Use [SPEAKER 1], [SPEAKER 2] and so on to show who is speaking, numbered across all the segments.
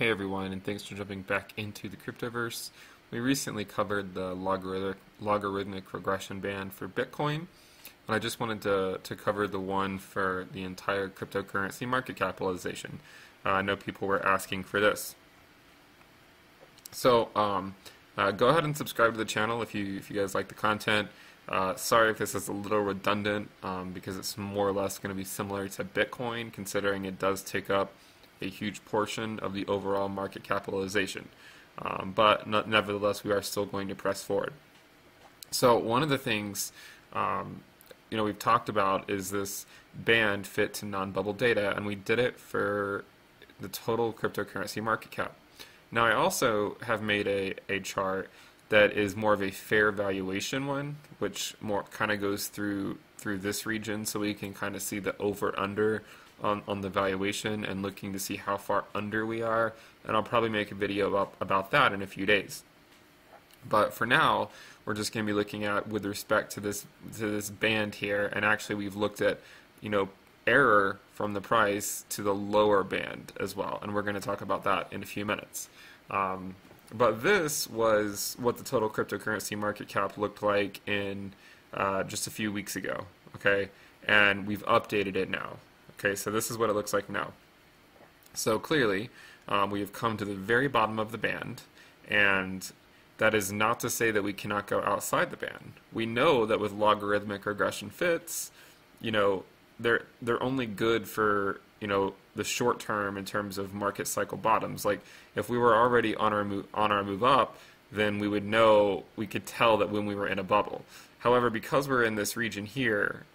[SPEAKER 1] Hey everyone, and thanks for jumping back into the cryptoverse. We recently covered the logarithmic, logarithmic regression band for Bitcoin, and I just wanted to, to cover the one for the entire cryptocurrency market capitalization. Uh, I know people were asking for this. So um, uh, go ahead and subscribe to the channel if you if you guys like the content. Uh, sorry if this is a little redundant um, because it's more or less going to be similar to Bitcoin, considering it does take up a huge portion of the overall market capitalization. Um, but nevertheless, we are still going to press forward. So one of the things um, you know we've talked about is this band fit to non-bubble data, and we did it for the total cryptocurrency market cap. Now I also have made a, a chart that is more of a fair valuation one, which more kind of goes through through this region, so we can kind of see the over under on, on the valuation and looking to see how far under we are. And I'll probably make a video about, about that in a few days. But for now, we're just going to be looking at with respect to this to this band here, and actually we've looked at, you know, error from the price to the lower band as well, and we're going to talk about that in a few minutes. Um, but this was what the total cryptocurrency market cap looked like in uh, just a few weeks ago. Okay, and we've updated it now. Okay, so this is what it looks like now. So clearly, um, we have come to the very bottom of the band, and that is not to say that we cannot go outside the band. We know that with logarithmic regression fits, you know, they're they're only good for you know the short term in terms of market cycle bottoms. Like if we were already on our move on our move up, then we would know we could tell that when we were in a bubble. However, because we're in this region here,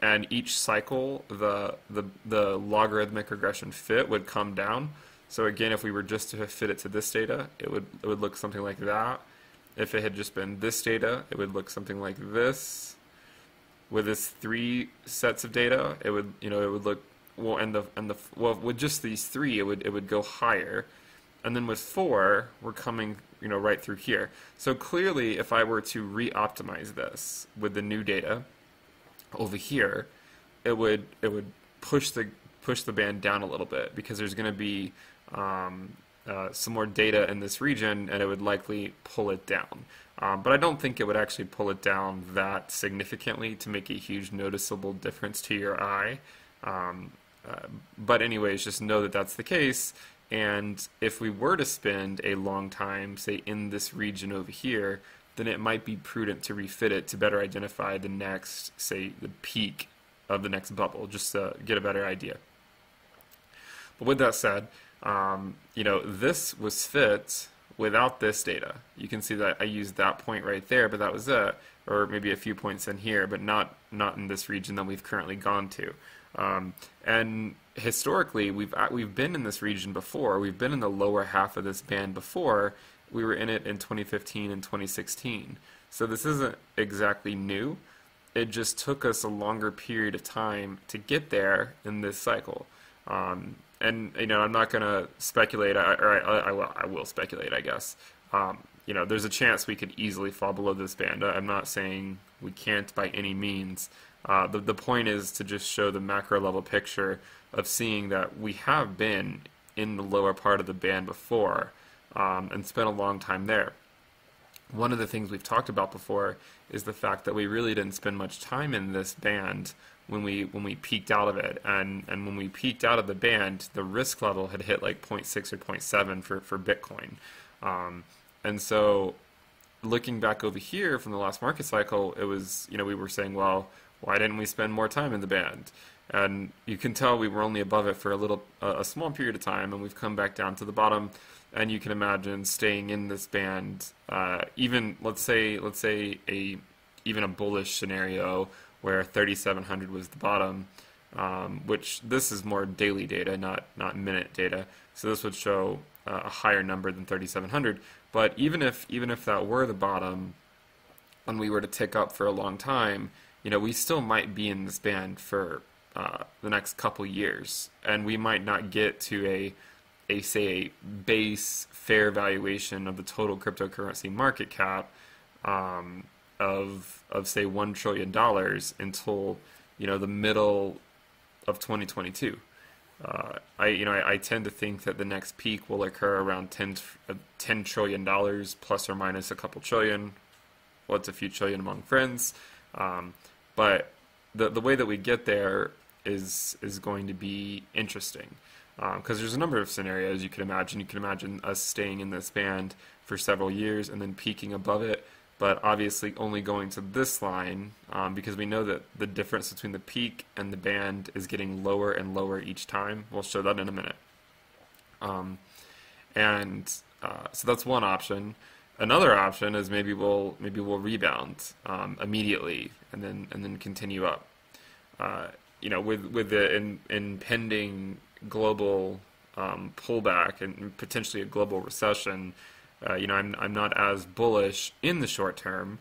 [SPEAKER 1] and each cycle the, the, the logarithmic regression fit would come down. So again, if we were just to fit it to this data, it would, it would look something like that. If it had just been this data, it would look something like this. With this three sets of data, it would, you know, it would look, well, and the, and the, well, with just these three, it would, it would go higher. And then with four, we're coming, you know, right through here. So clearly, if I were to re-optimize this with the new data, over here, it would it would push the push the band down a little bit because there's going to be um, uh, some more data in this region, and it would likely pull it down. Um, but I don't think it would actually pull it down that significantly to make a huge noticeable difference to your eye. Um, uh, but anyways, just know that that's the case. And if we were to spend a long time, say in this region over here, then it might be prudent to refit it to better identify the next, say, the peak of the next bubble, just to get a better idea. But with that said, um, you know, this was fit without this data. You can see that I used that point right there, but that was it, or maybe a few points in here, but not not in this region that we've currently gone to. Um, and historically, we've we've been in this region before. We've been in the lower half of this band before, we were in it in 2015 and 2016. So this isn't exactly new. It just took us a longer period of time to get there in this cycle. Um, and you know, I'm not going to speculate, or I, I, will, I will speculate, I guess. Um, you know, there's a chance we could easily fall below this band. I'm not saying we can't by any means. Uh, the, the point is to just show the macro level picture of seeing that we have been in the lower part of the band before um, and spent a long time there. One of the things we've talked about before is the fact that we really didn't spend much time in this band when we when we peaked out of it, and and when we peaked out of the band, the risk level had hit like 0.6 or 0.7 for for Bitcoin, um, and so looking back over here from the last market cycle, it was you know we were saying well why didn't we spend more time in the band? And you can tell we were only above it for a little, a small period of time, and we've come back down to the bottom. And you can imagine staying in this band, uh, even let's say, let's say a even a bullish scenario where 3,700 was the bottom, um, which this is more daily data, not not minute data. So this would show uh, a higher number than 3,700. But even if even if that were the bottom, and we were to tick up for a long time, you know, we still might be in this band for uh, the next couple years, and we might not get to a a say base fair valuation of the total cryptocurrency market cap um, of of say one trillion dollars until you know the middle of 2022. uh, I you know I, I, tend to think that the next peak will occur around 10, uh, 10 trillion dollars plus or minus a couple trillion. What's a few trillion among friends? Um, but the the way that we get there is is going to be interesting because um, there's a number of scenarios you could imagine. You can imagine us staying in this band for several years and then peaking above it, but obviously only going to this line um, because we know that the difference between the peak and the band is getting lower and lower each time. We'll show that in a minute. Um, and uh, so that's one option. Another option is maybe we'll maybe we'll rebound um, immediately and then and then continue up. Uh, you know, with with the in, impending global um, pullback and potentially a global recession, uh, you know, I'm I'm not as bullish in the short term,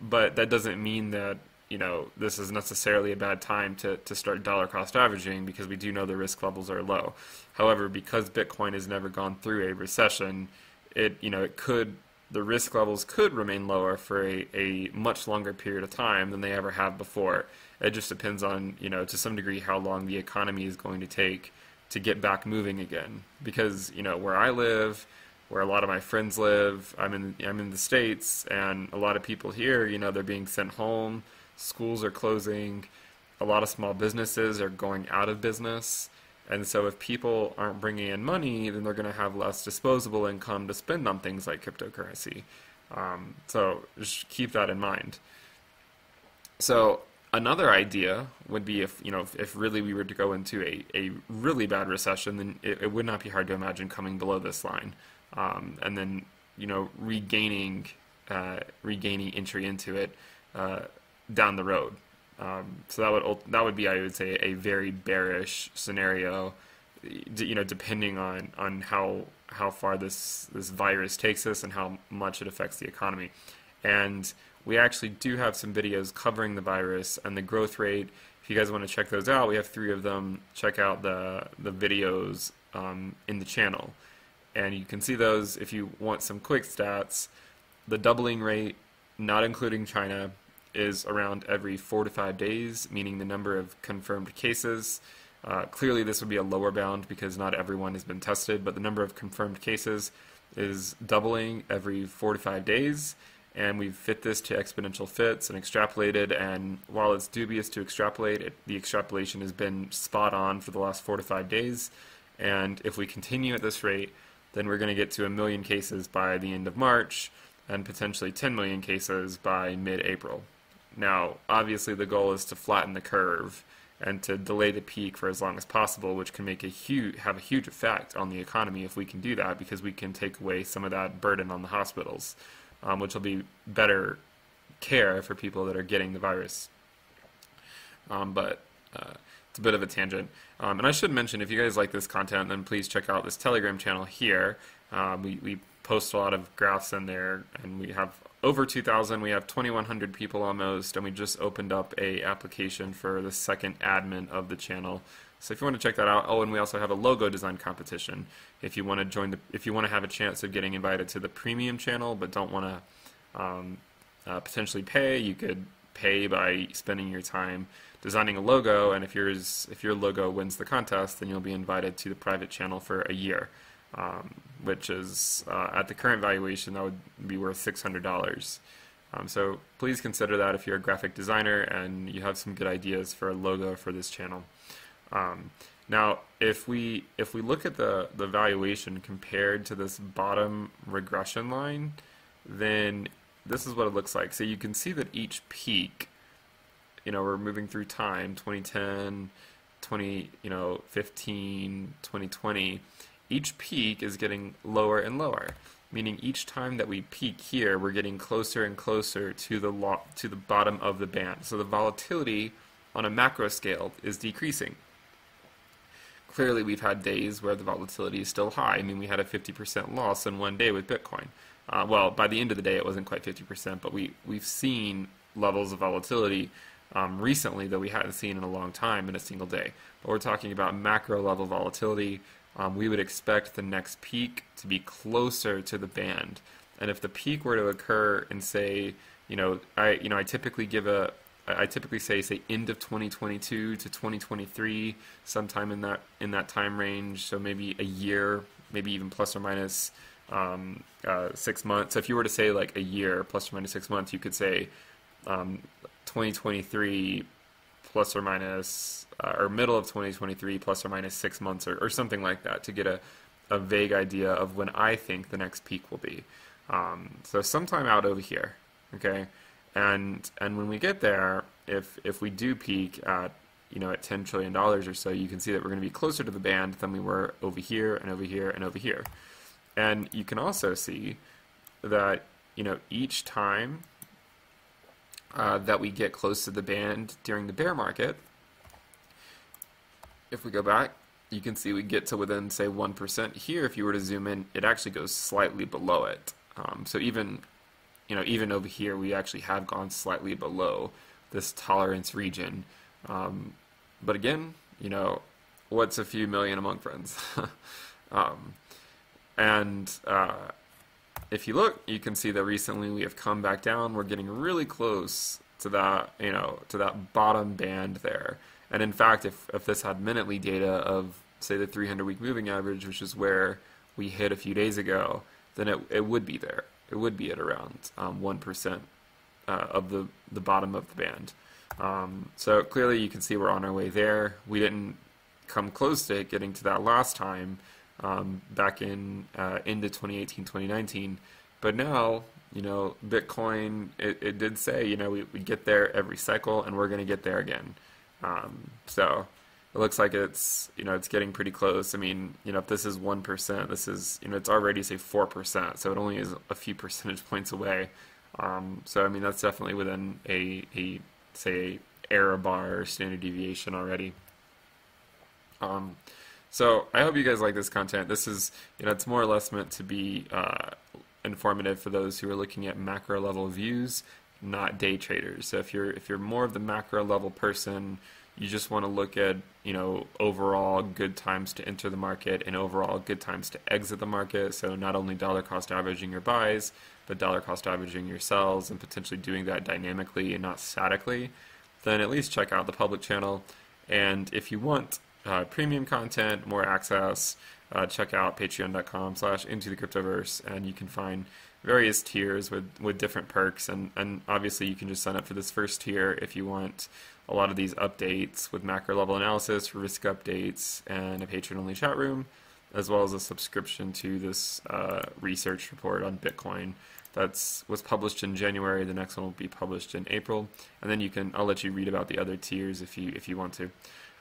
[SPEAKER 1] but that doesn't mean that you know this is necessarily a bad time to to start dollar cost averaging because we do know the risk levels are low. However, because Bitcoin has never gone through a recession, it you know it could the risk levels could remain lower for a, a much longer period of time than they ever have before. It just depends on, you know, to some degree how long the economy is going to take to get back moving again. Because you know where I live, where a lot of my friends live, I'm in I'm in the states, and a lot of people here, you know, they're being sent home. Schools are closing. A lot of small businesses are going out of business. And so, if people aren't bringing in money, then they're going to have less disposable income to spend on things like cryptocurrency. Um, so, just keep that in mind. So, Another idea would be if you know if, if really we were to go into a, a really bad recession, then it, it would not be hard to imagine coming below this line, um, and then you know regaining uh, regaining entry into it uh, down the road. Um, so that would that would be I would say a very bearish scenario, you know, depending on on how how far this this virus takes us and how much it affects the economy, and we actually do have some videos covering the virus and the growth rate. If you guys want to check those out, we have three of them. Check out the, the videos um, in the channel. And you can see those if you want some quick stats. The doubling rate, not including China, is around every four to five days, meaning the number of confirmed cases. Uh, clearly, this would be a lower bound because not everyone has been tested, but the number of confirmed cases is doubling every four to five days and we've fit this to exponential fits and extrapolated. And while it's dubious to extrapolate, it, the extrapolation has been spot on for the last four to five days. And if we continue at this rate, then we're going to get to a million cases by the end of March and potentially 10 million cases by mid April. Now, obviously, the goal is to flatten the curve and to delay the peak for as long as possible, which can make a huge have a huge effect on the economy if we can do that because we can take away some of that burden on the hospitals um, which will be better care for people that are getting the virus. Um, but uh, it's a bit of a tangent. Um, and I should mention, if you guys like this content, then please check out this Telegram channel here. Um, we, we post a lot of graphs in there, and we have over 2,000. We have 2,100 people almost, and we just opened up a application for the second admin of the channel. So if you want to check that out, oh, and we also have a logo design competition. If you want to join the, if you want to have a chance of getting invited to the premium channel, but don't want to um, uh, potentially pay, you could pay by spending your time designing a logo. And if yours, if your logo wins the contest, then you'll be invited to the private channel for a year, um, which is uh, at the current valuation that would be worth six hundred dollars. Um, so please consider that if you're a graphic designer and you have some good ideas for a logo for this channel. Um, now, if we if we look at the the valuation compared to this bottom regression line, then this is what it looks like. So you can see that each peak, you know, we're moving through time, 2010, 20, you know, 15, 2020. Each peak is getting lower and lower, meaning each time that we peak here, we're getting closer and closer to the to the bottom of the band. So the volatility on a macro scale is decreasing clearly we've had days where the volatility is still high. I mean, we had a 50% loss in one day with Bitcoin. Uh, well, by the end of the day, it wasn't quite 50%, but we, we've seen levels of volatility um, recently that we hadn't seen in a long time in a single day. But we're talking about macro level volatility. Um, we would expect the next peak to be closer to the band. And if the peak were to occur in, say, you know, I you know I typically give a I typically say say end of 2022 to 2023, sometime in that in that time range. So maybe a year, maybe even plus or minus um, uh, six months. So if you were to say like a year plus or minus six months, you could say um, 2023 plus or minus, uh, or middle of 2023 plus or minus six months, or, or something like that, to get a, a vague idea of when I think the next peak will be. Um, so sometime out over here, okay, and and when we get there, if if we do peak at you know at 10 trillion dollars or so, you can see that we're going to be closer to the band than we were over here and over here and over here. And you can also see that you know each time uh, that we get close to the band during the bear market, if we go back, you can see we get to within say 1% here. If you were to zoom in, it actually goes slightly below it. Um, so even you know even over here, we actually have gone slightly below this tolerance region. Um, but again, you know, what's a few million among friends? um, and uh, if you look, you can see that recently we have come back down. We're getting really close to that, you know, to that bottom band there. And in fact, if, if this had minutely data of, say, the 300 week moving average, which is where we hit a few days ago, then it, it would be there. It would be at around um, 1% uh, of the, the bottom of the band. Um, so clearly you can see we're on our way there. We didn't come close to getting to that last time, um, back in uh, into 2018, 2019. But now, you know, Bitcoin, it, it did say, you know, we, we get there every cycle and we're going to get there again. Um, so it looks like it's, you know, it's getting pretty close. I mean, you know, if this is 1%, this is, you know, it's already, say, 4%. So it only is a few percentage points away. Um, so, I mean, that's definitely within a, a say, error bar or standard deviation already. Um, so I hope you guys like this content. This is, you know, it's more or less meant to be uh, informative for those who are looking at macro level views, not day traders. So if you're if you're more of the macro level person, you just want to look at you know overall good times to enter the market and overall good times to exit the market. So not only dollar cost averaging your buys, but dollar cost averaging your sells and potentially doing that dynamically and not statically. Then at least check out the public channel. And if you want uh, premium content, more access, uh, check out patreon.com slash into the cryptoverse and you can find various tiers with, with different perks and, and obviously you can just sign up for this first tier if you want a lot of these updates with macro level analysis, risk updates, and a patron only chat room, as well as a subscription to this uh, research report on Bitcoin that's was published in January. The next one will be published in April, and then you can I'll let you read about the other tiers if you if you want to.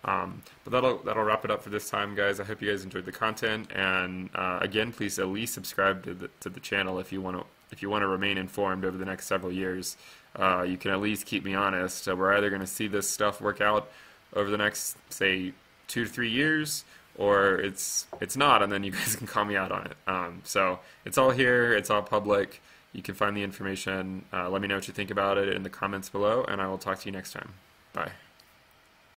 [SPEAKER 1] Um, but that'll that'll wrap it up for this time, guys. I hope you guys enjoyed the content, and uh, again, please at least subscribe to the to the channel if you want to if you want to remain informed over the next several years. Uh, you can at least keep me honest. Uh, we're either going to see this stuff work out over the next say two to three years, or it's it's not, and then you guys can call me out on it. Um, so it's all here. It's all public. You can find the information. Uh, let me know what you think about it in the comments below, and I will talk to you next time. Bye.